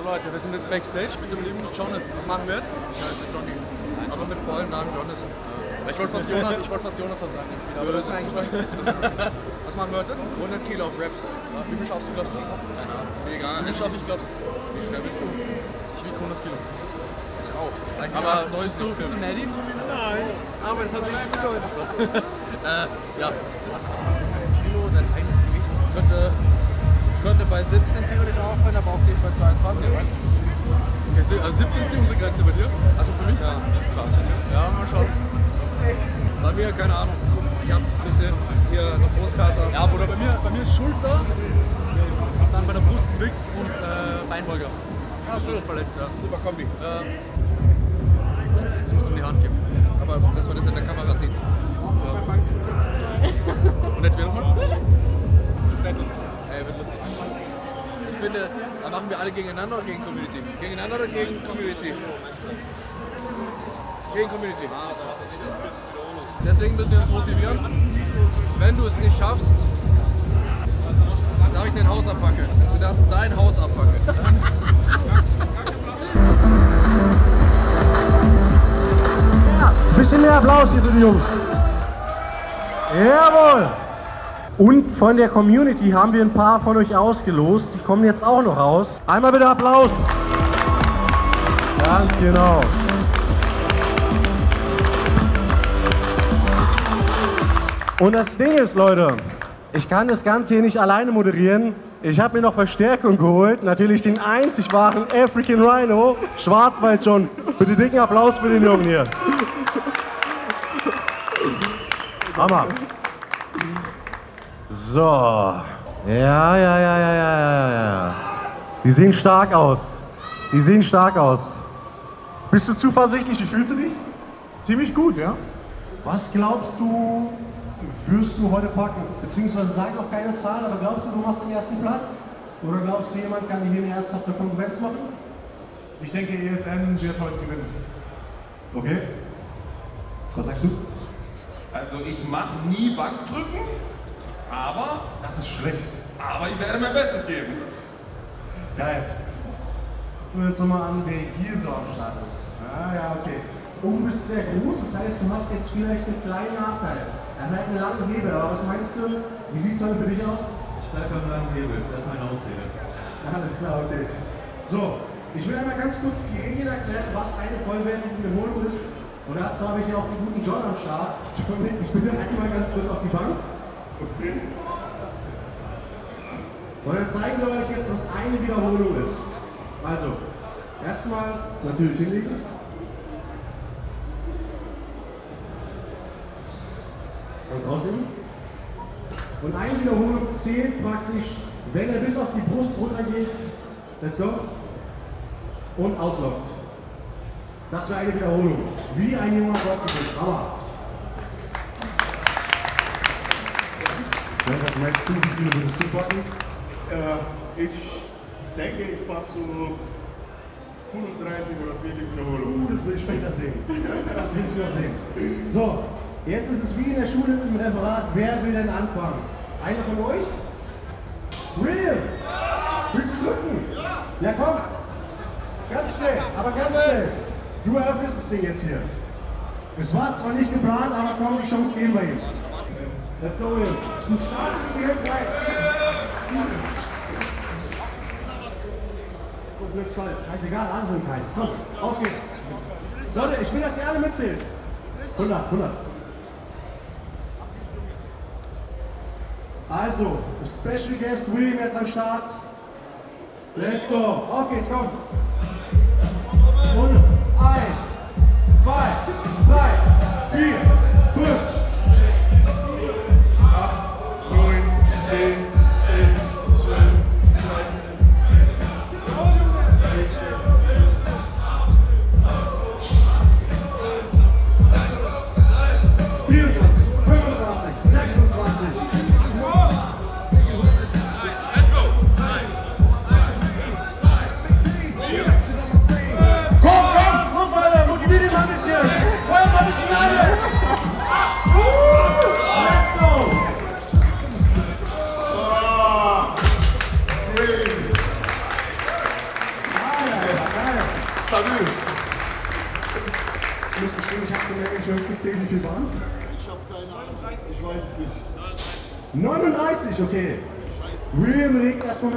So Leute, wir sind jetzt Backstage mit dem lieben Jonas. Was machen wir jetzt? Ich heiße Johnny, aber mit vollen Namen Jonas. Ich wollte fast, Jonathan, ich wollte fast Jonathan sagen. Aber das ist eigentlich Was machen wir heute? 100 Kilo auf Raps. Ja, wie viel schaffst du, glaubst du? Keine Ahnung. Mega. Wie viel schaffe ich, glaubst du? Wie schwer bist du? Ich wiege 100 Kilo. Ich auch. Like Aber neues du, bist du Neddy? Nein, aber das hat nichts bedeutet. Was? Äh, ja. 100 Kilo, dein eigenes Gewicht könnte, könnte bei 17 theoretisch aufhören, aber auch bei 22, weißt du? Okay, also 17 ist die Untergrenze bei dir? Also für mich? Ja. Krass. Ja, mal schauen. Bei mir, keine Ahnung. Ich habe ein bisschen hier eine Brustkater. Ja, Bruder, bei mir, bei mir ist Schulter, dann bei der Brust zwickt und äh, Beinbeuger. Bin schon verletzt, ja. Super Kombi. Äh, jetzt musst du mir die Hand geben. Aber dass man das in der Kamera sieht. Und jetzt wieder nochmal? Das Battle. Ey, wird lustig. Ich finde, da machen wir alle gegeneinander oder gegen Community? Gegeneinander oder gegen Community? Gegen Community. Deswegen müssen wir uns motivieren. Wenn du es nicht schaffst, darf ich dein Haus abfackeln. Du darfst dein Haus abfackeln. Bisschen mehr Applaus hier für die Jungs. Jawohl. Und von der Community haben wir ein paar von euch ausgelost. Die kommen jetzt auch noch raus. Einmal bitte Applaus. Ganz genau. Und das Ding ist, Leute, ich kann das Ganze hier nicht alleine moderieren. Ich habe mir noch Verstärkung geholt. Natürlich den einzig wahren African Rhino, Schwarzwald John. Bitte dicken Applaus für den Jungen hier. Hammer. So. Ja, ja, ja, ja, ja, ja, ja. Die sehen stark aus. Die sehen stark aus. Bist du zuversichtlich? Wie fühlst du dich? Ziemlich gut, ja? Was glaubst du, wirst du heute packen? Beziehungsweise sag noch keine Zahl, aber glaubst du, du machst den ersten Platz? Oder glaubst du, jemand kann dir hier eine ernsthafte Konkurrenz machen? Ich denke, ESN wird heute gewinnen. Okay. Was sagst du? Also ich mache nie Bankdrücken, aber, Das ist schlecht. aber ich werde mein Bestes geben. Geil. Ich will jetzt nochmal an, wer hier so am Start ist. Ah, ja, okay. Oh, du bist sehr groß, das heißt, du hast jetzt vielleicht einen kleinen Nachteil. Er hat einen langen Hebel, aber was meinst du? Wie sieht es heute für dich aus? Ich bleibe beim langen Hebel, das ist meine Ausrede. Alles klar, okay. So, ich will einmal ganz kurz die Regeln erklären, was eine vollwertige Wiederholung ist. Und dazu habe ich ja auch den guten John am Start. John, ich bitte einmal ganz kurz auf die Bank. Und dann zeigen wir euch jetzt, was eine Wiederholung ist. Also, erstmal natürlich hinlegen. Ganz rausnehmen. Und eine Wiederholung zählt praktisch, wenn er bis auf die Brust runtergeht. Let's go. Und auslockt. Das wäre eine Wiederholung. Wie ein junger Gottgebiet. Hammer. Was meinst du, wie viele würdest du packen? Äh, ich denke, ich mache so 35 oder 40 Wiederholungen. Uh, das will ich später sehen. Das will ich noch sehen. So, jetzt ist es wie in der Schule im Referat. Wer will denn anfangen? Einer von euch? William! Willst du drücken? Ja! Ja, komm! Ganz schnell, aber ganz schnell. Du eröffnest das Ding jetzt hier. Es war zwar nicht geplant, aber komm, die Chance geben wir ihm. Let's go, William. Du startest hier gleich. Wird kalt. Scheißegal, Ahnsamkeit. Komm, auf geht's. Leute, ich will, dass ihr alle mitzählen. 100, 100. Also, Special Guest William jetzt am Start. Let's go. Auf geht's, komm. Und eins, zwei, drei, vier, fünf.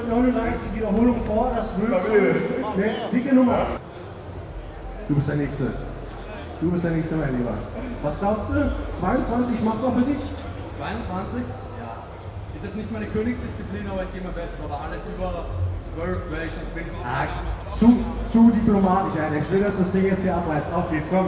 39 Wiederholung vor, das Rücken. Ne, dicke Nummer. Du bist der Nächste. Du bist der Nächste, mein Lieber. Was glaubst du? 22 macht man für dich? 22? Ja. Ist das nicht meine Königsdisziplin, aber ich gehe mir besser. Aber alles über 12 wäre ich schon ah, zu, zu diplomatisch, Alter. Ich will, dass das Ding jetzt hier abreißt. Auf geht's, komm.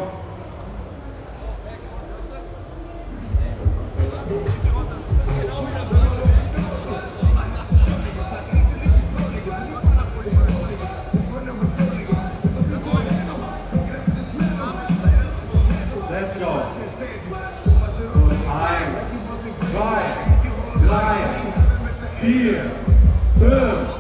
zwei, drei, vier, fünf.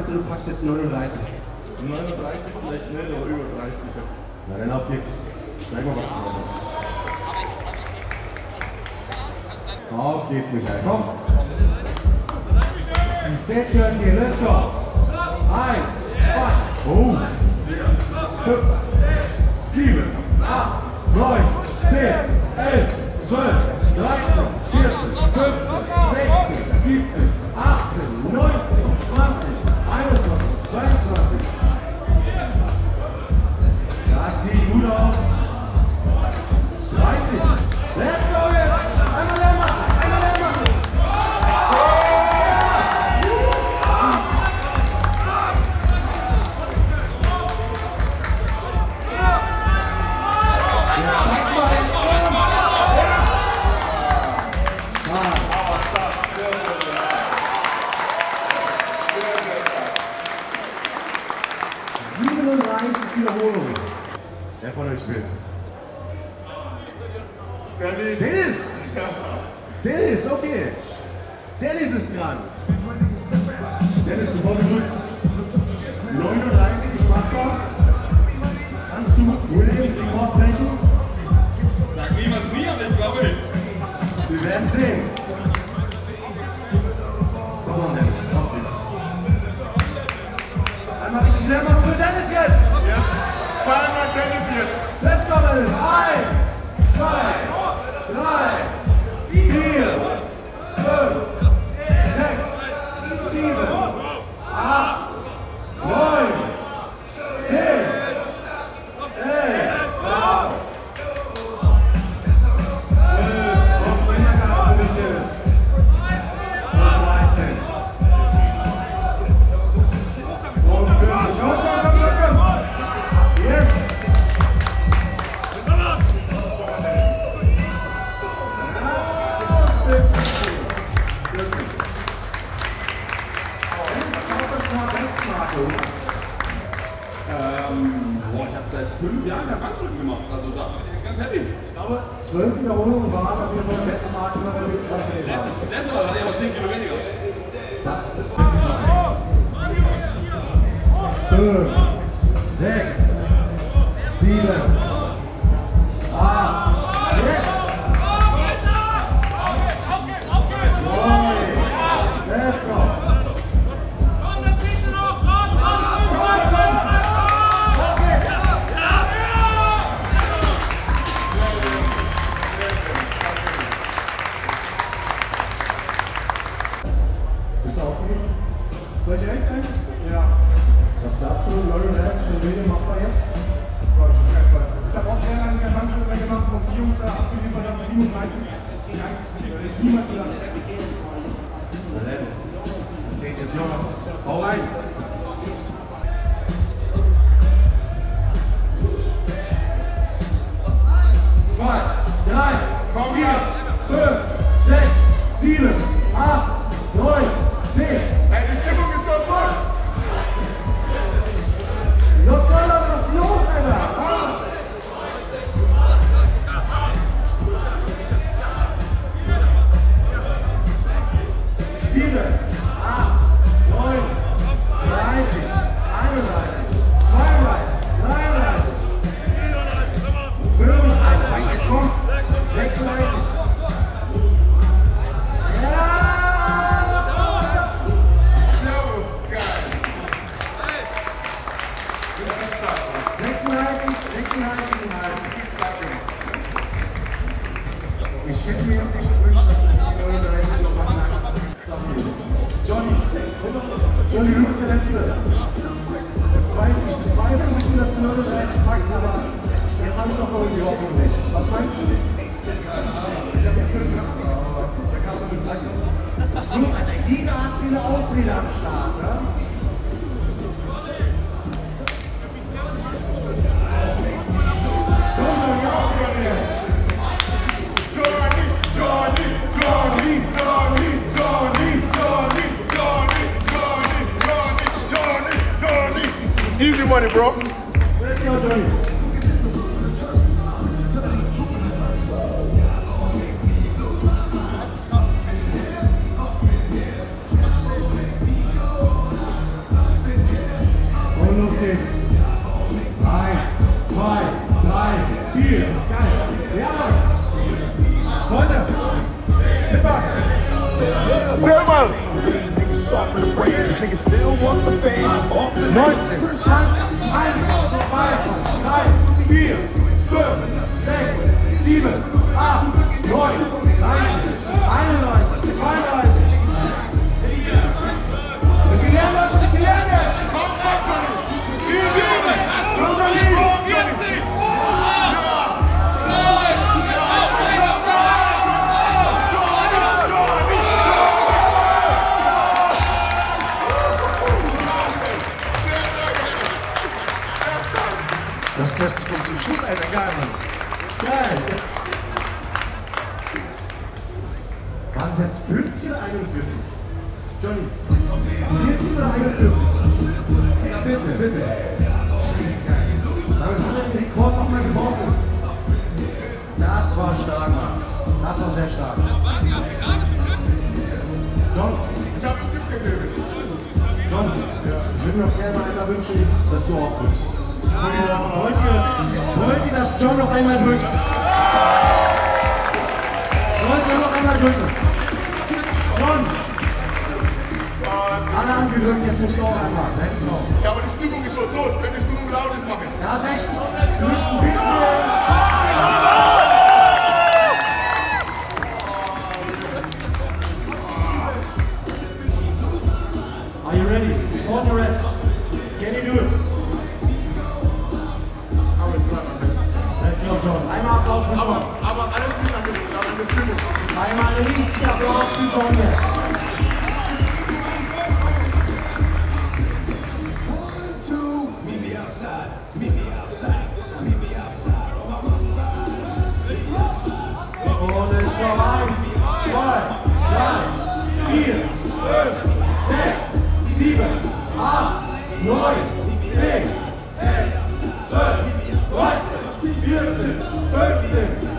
jetzt und du packst jetzt 39. 39 vielleicht ne, aber über 30. Na dann auf geht's. Zeig mal, was du da hast. Auf geht's, Michael. Komm. Die Stage hören gehen. Let's go. Eins, zwei, oh. fünf, sieben, acht, neun, zehn, elf, zwölf, dreizehn. Palmer Tennis jetzt. Letztes Mal ist eins, zwei, drei. 12 là Johnny, du bist der Letzte. Der Zweite, ich bezweifle ein bisschen, dass du 39 packst, aber jetzt habe ich doch noch irgendwie Hoffnung nicht. Was meinst du? Ich habe ja schön gemacht, aber da kann man nicht sagen. So, Alter, jeder hat hier eine Ausrede am Start, ne? money, bro. Where's your money? Selma! off the brand. Niggas still want the fame off the Noises. Fear, Das war sehr stark. John, Ich habe ihm Tipps gegeben. John, ich würde mir noch gerne einmal wünschen, dass du auch bist. Wollt ihr, wollt ihr, dass John noch einmal drückt? Wollt ihr noch einmal drücken? John! Alle haben gedrückt, jetzt musst du auch einmal. Let's go. Ja, aber die Stimmung ist so tot. Wenn die Stimmung laut ist, mach ich. Er hat recht. Du musst ein bisschen. Ready? 40 reps. Can you do it? Let's go, John. Einmal Applaus für John. Aber, aber der, an der Stimmung. Einmal richtig Applaus für John jetzt. Thank you.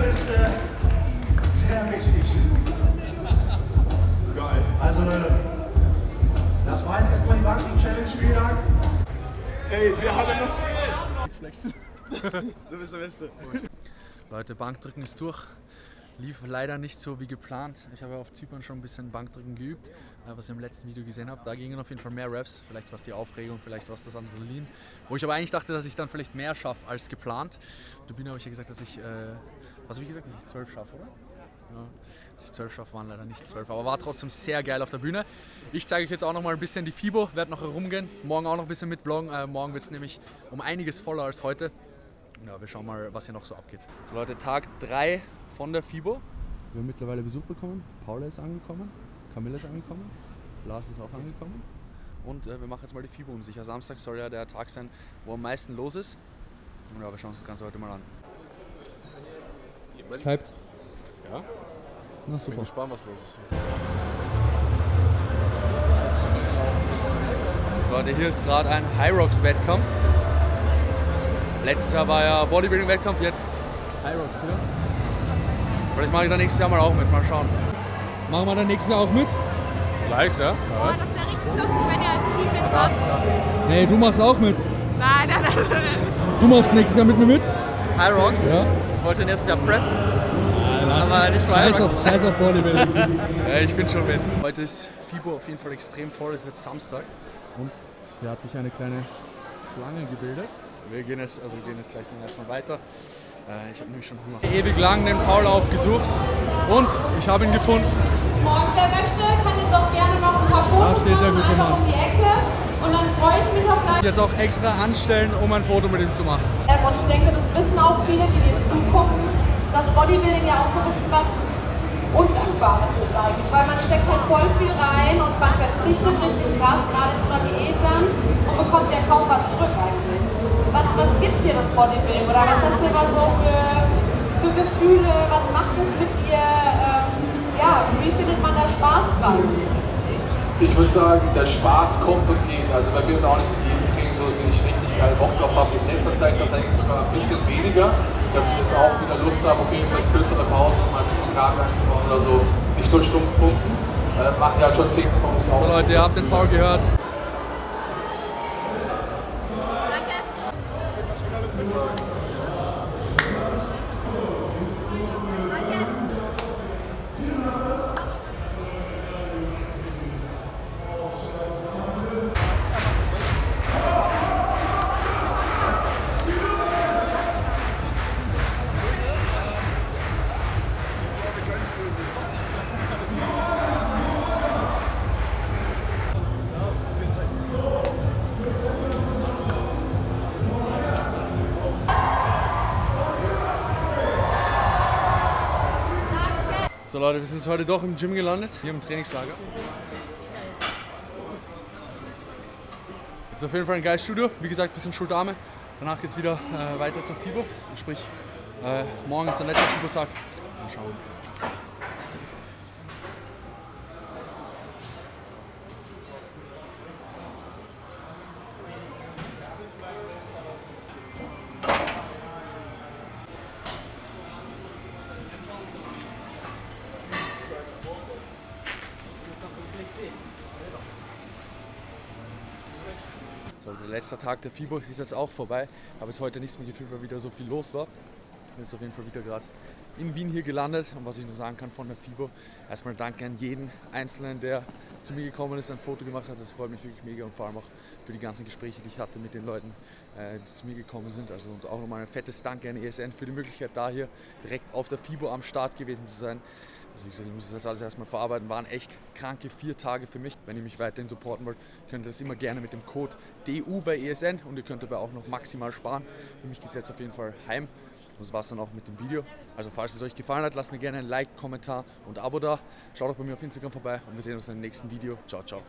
ist äh, sehr wichtig. Geil. Also Leute, das war jetzt erstmal die Banking Challenge. Vielen Dank. Ey, wir haben noch. du bist der Beste. Leute, Bankdrücken ist durch. Lief leider nicht so wie geplant. Ich habe auf Zypern schon ein bisschen Bankdrücken geübt, äh, was ihr im letzten Video gesehen habt. Da gingen auf jeden Fall mehr Raps. Vielleicht war es die Aufregung, vielleicht war es das Adrenalin. Wo ich aber eigentlich dachte, dass ich dann vielleicht mehr schaffe als geplant. Dubin habe ich ja gesagt, dass ich, äh, was habe ich gesagt, dass ich zwölf schaffe, oder? Ja, dass ich zwölf schaffe, waren leider nicht zwölf, aber war trotzdem sehr geil auf der Bühne. Ich zeige euch jetzt auch noch mal ein bisschen die FIBO, werde noch herumgehen, morgen auch noch ein bisschen mit vloggen. Äh, morgen wird es nämlich um einiges voller als heute. Ja, wir schauen mal, was hier noch so abgeht. So Leute, Tag 3 von der FIBO. Wir haben mittlerweile Besuch bekommen. Paula ist angekommen, Camilla ist angekommen, Lars ist auch angekommen. Und äh, wir machen jetzt mal die FIBO unsicher. Samstag soll ja der Tag sein, wo am meisten los ist. Und ja, wir schauen uns das Ganze heute mal an. Ist hyped? Ja. Na super. Bin gespannt, was los ist. Leute, hier ist gerade ein High Rocks Wettkampf. Letztes Jahr war ja Bodybuilding-Wettkampf, jetzt High Rocks hier. Vielleicht mache ich da nächstes Jahr mal auch mit, mal schauen. Machen wir dann nächstes Jahr auch mit? Vielleicht, ja. Boah, das wäre richtig lustig, wenn ihr als Team mitmacht. Nee, du machst auch mit. Nein, nein, nein, nein. Du machst nächstes Jahr mit mir mit? High Rocks. Ja. Ich wollte nächstes Jahr Prep. Aber nicht für High Scheiß Rocks. auf, scheiß auf Bodybuilding. ja, ich bin schon mit. Heute ist FIBO auf jeden Fall extrem voll. Es ist jetzt Samstag. Und hier hat sich eine kleine Schlange gebildet. Wir gehen jetzt, also wir gehen jetzt gleich dann erstmal weiter. Äh, ich habe nämlich schon Hunger. Ewig lang den Paul aufgesucht und ich habe ihn gefunden. Morgen, wer möchte, kann jetzt auch gerne noch ein paar Fotos machen, einfach um die Ecke. Und dann freue ich mich auch gleich. Jetzt auch extra anstellen, um ein Foto mit ihm zu machen. Und ich denke, das wissen auch viele, die dir zugucken, dass Bodybuilding ja auch so ein bisschen was Undankbares ist eigentlich. Weil man steckt halt voll viel rein und man verzichtet richtig krass, gerade in unserer Diät dann, und bekommt ja kaum was zurück eigentlich. Was, was gibt dir das Bodybuilding? Oder was hast du immer so für, für Gefühle? Was macht es mit dir? Ähm, ja, wie findet man da Spaß dran? Ich würde sagen, der Spaß kommt und geht. Also bei mir ist auch nicht so jedem Training so, dass ich richtig geil Bock drauf habe. In letzter Zeit ist das eigentlich sogar ein bisschen weniger, dass ich jetzt auch wieder Lust habe, okay, vielleicht kürzere Pausen, um mal ein bisschen Kragen einzubauen oder so. Nicht nur stumpf pumpen. Weil Das macht ja halt schon 10 Sekunden So Leute, ihr habt den Paul gehört. So Leute, wir sind heute doch im Gym gelandet, hier im Trainingslager. Jetzt auf jeden Fall ein geiles Studio, wie gesagt, ein bisschen Schuldarme. Danach geht es wieder äh, weiter zur FIBO, sprich äh, morgen ist der letzte FIBO-Tag. Mal schauen. So, der letzte Tag der FIBO ist jetzt auch vorbei. Habe es heute nicht mehr gefühlt, weil wieder so viel los war. Bin jetzt auf jeden Fall wieder gerade in Wien hier gelandet. Und was ich nur sagen kann von der FIBO, erstmal danke an jeden Einzelnen, der zu mir gekommen ist, ein Foto gemacht hat. Das freut mich wirklich mega und vor allem auch für die ganzen Gespräche, die ich hatte mit den Leuten, äh, die zu mir gekommen sind. Also und auch nochmal ein fettes Danke an ESN für die Möglichkeit, da hier direkt auf der FIBO am Start gewesen zu sein. Also wie gesagt, ich muss das alles erstmal verarbeiten. Waren echt kranke vier Tage für mich. Wenn ihr mich weiterhin supporten wollt, könnt ihr das immer gerne mit dem Code DU bei ESN und ihr könnt dabei auch noch maximal sparen. Für mich geht es jetzt auf jeden Fall heim. Und das war es dann auch mit dem Video. Also falls es euch gefallen hat, lasst mir gerne ein Like, Kommentar und Abo da. Schaut auch bei mir auf Instagram vorbei und wir sehen uns im nächsten Video. Ciao, ciao.